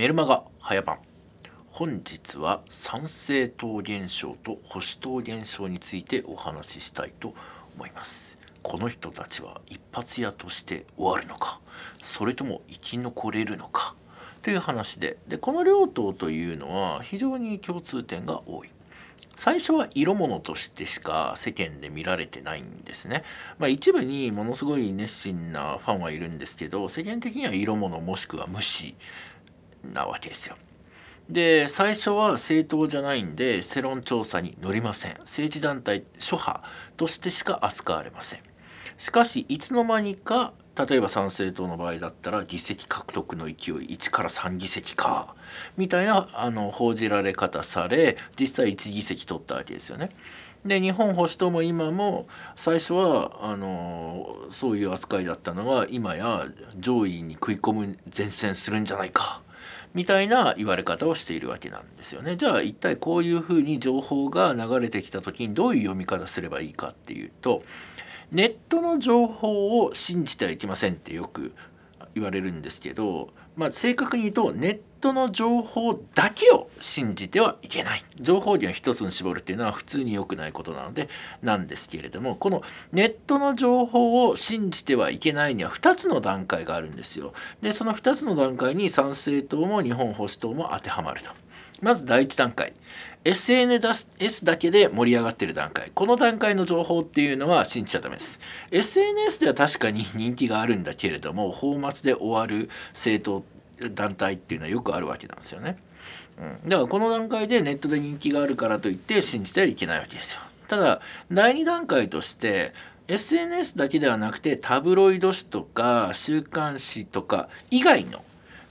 メルマガ早番。本日は参政党現象と保守党現象についてお話ししたいと思います。この人たちは一発屋として終わるのか？それとも生き残れるのか？という話で。でこの両党というのは非常に共通点が多い。最初は色物としてしか世間で見られてないんですね。まあ、一部にものすごい熱心なファンはいるんですけど世間的には色物もしくは無視。なわけですよ。で最初は政党じゃないんで世論調査に乗りません政治団体諸派としてしか扱われませんしかしいつの間にか例えば参政党の場合だったら議席獲得の勢い1から3議席かみたいなあの報じられ方され実際1議席取ったわけですよね。で日本保守党も今も最初はあのそういう扱いだったのが今や上位に食い込む前線するんじゃないかみたいな言われ方をしているわけなんですよね。じゃあ一体こういうふうに情報が流れてきた時にどういう読み方すればいいかっていうとネットの情報を信じてはいけませんってよく言われるんですけど、まあ、正確に言うとネットの情報だけを信じてはいけない情報源を一つに絞るっていうのは普通に良くないことなのでなんですけれどもこのネットの情報を信じてはいけないには2つの段階があるんですよ。でその2つの段階に参政党も日本保守党も当てはまると。まず第1段階。SNS だけで盛り上がってる段階。この段階の情報っていうのは信じちゃダメです。SNS では確かに人気があるんだけれども放末で終わる政党団体っていうのはよくあるわけなんですよね、うん、だからこの段階でネットで人気があるからといって信じてはいけないわけですよ。ただ第2段階として SNS だけではなくてタブロイド紙とか週刊誌とか以外の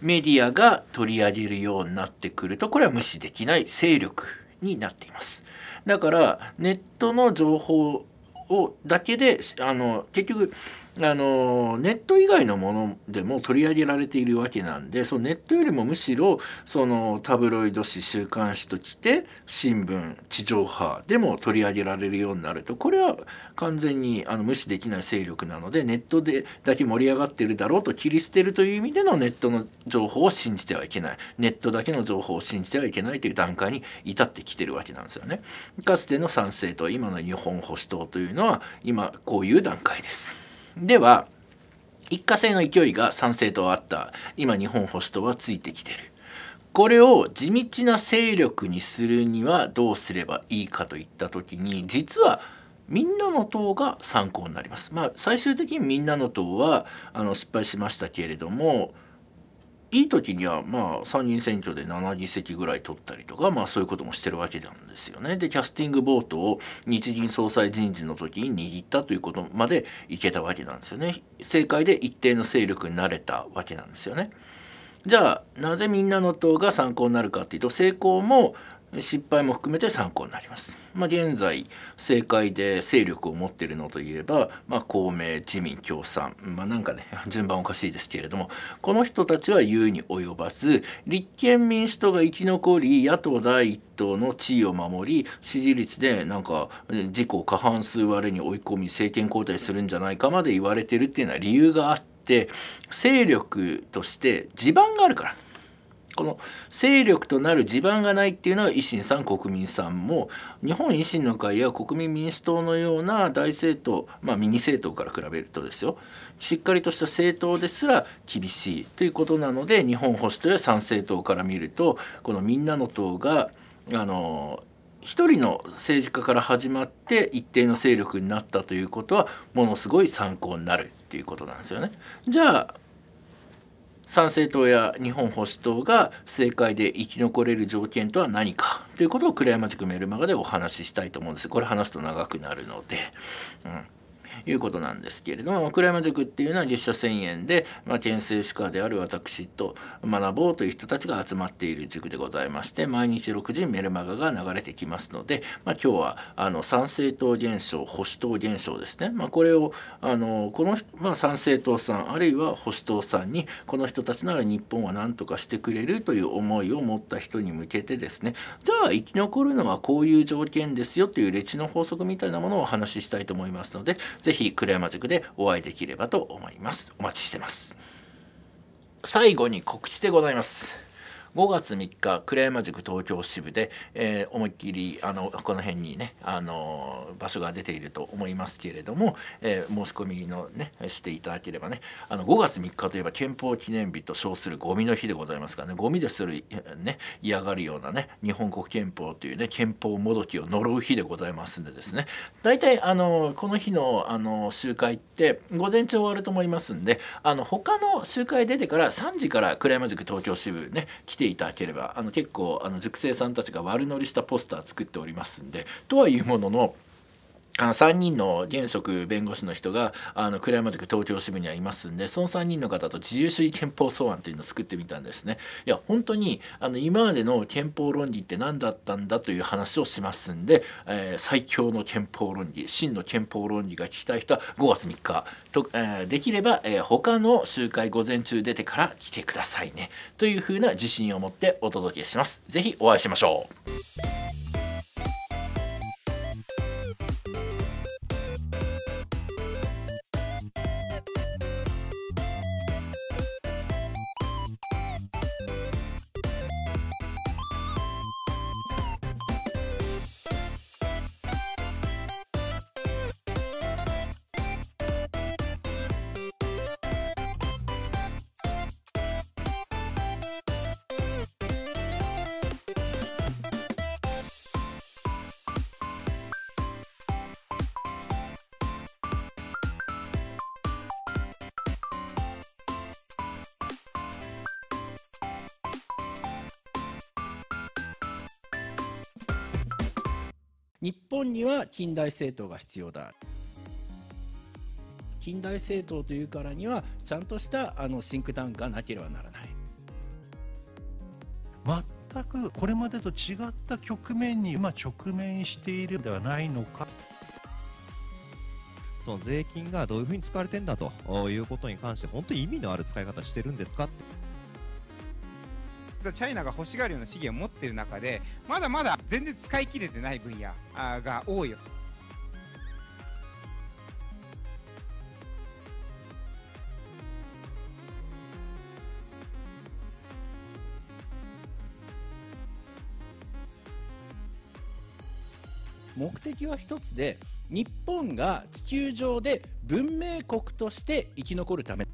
メディアが取り上げるようになってくるとこれは無視できない勢力になっています。だからネットの情報をだけであの結局あのネット以外のものでも取り上げられているわけなんでそのネットよりもむしろそのタブロイド紙週刊誌ときて新聞地上波でも取り上げられるようになるとこれは完全にあの無視できない勢力なのでネットでだけ盛り上がってるだろうと切り捨てるという意味でのネットの情報を信じてはいけないネットだけの情報を信じてはいけないという段階に至ってきてるわけなんですよね。かつての参政党今の日本保守党というのは今こういう段階です。では一過性の勢いが賛成とあった今日本保守党はついてきてるこれを地道な勢力にするにはどうすればいいかといった時に実はみんなの党が参考になります。まあ、最終的にみんなの党はあの失敗しましたけれどもいい時にはまあ参議院選挙で7議席ぐらい取ったりとかまあそういうこともしてるわけなんですよね。でキャスティングボートを日銀総裁人事の時に握ったということまでいけたわけなんですよね。正解で一定の勢力になれたわけなんですよね。じゃあなぜみんなの党が参考になるかっていうと成功も失敗も含めて参考になります。まあ、現在政界で勢力を持っているのといえば、まあ、公明自民共産、まあ、なんかね順番おかしいですけれどもこの人たちは言うに及ばず立憲民主党が生き残り野党第一党の地位を守り支持率でなんか自己過半数割れに追い込み政権交代するんじゃないかまで言われてるっていうのは理由があって勢力として地盤があるから。この勢力となる地盤がないっていうのは維新さん国民さんも日本維新の会や国民民主党のような大政党まあミニ政党から比べるとですよしっかりとした政党ですら厳しいということなので日本保守党や参政党から見るとこのみんなの党があの一人の政治家から始まって一定の勢力になったということはものすごい参考になるっていうことなんですよね。じゃあ参政党や日本保守党が政界で生き残れる条件とは何か？ということを栗山塾メルマガでお話ししたいと思うんです。これ話すと長くなるので、うん、いうことなんですけれども倉山塾っていうのは月謝1,000円で、まあ、県政歯科である私と学ぼうという人たちが集まっている塾でございまして毎日6時メルマガが流れてきますので、まあ、今日はあの参政党現象保守党現象ですね、まあ、これをあのこの、まあ、参政党さんあるいは保守党さんにこの人たちなら日本は何とかしてくれるという思いを持った人に向けてですねじゃあ生き残るのはこういう条件ですよという歴史の法則みたいなものをお話ししたいと思いますのでぜひ黒山塾でお会いできればと思います。お待ちしてます。最後に告知でございます。5月3日クレ山塾東京支部で、えー、思いっきりあのこの辺にねあの場所が出ていると思いますけれども、えー、申し込みのねしていただければねあの5月3日といえば憲法記念日と称するゴミの日でございますからねゴミでするね嫌がるようなね日本国憲法というね憲法もどきを呪う日でございますんでですね。大体あのこの日のあの集会って午前中終わると思いますんであの他の集会出てから3時から倉山塾東京支部ね来ていただければあの結構あの塾生さんたちが悪乗りしたポスター作っておりますんでとはいうもののあの3人の現職弁護士の人があの倉山塾東京支部にはいますんでその3人の方と自由主義憲法草案というのを作ってみたんですね。いや本当にあの今までの憲法論理って何だったんだという話をしますんで、えー、最強の憲法論理真の憲法論理が聞きたい人は5月3日と、えー、できれば、えー、他の集会午前中出てから来てくださいねというふうな自信を持ってお届けします。ぜひお会いしましょう。日本には近代政党が必要だ。近代政党というからにはちゃんとしたあのシンクタンクがなければならない。全くこれまでと違った局面に今直面しているのではないのか。その税金がどういうふうに使われてんだということに関して本当に意味のある使い方してるんですかチャイナが欲しがるような資源を持っている中でまだまだ全然使い切れてない分野が多いよ。目的は一つで日本が地球上で文明国として生き残るため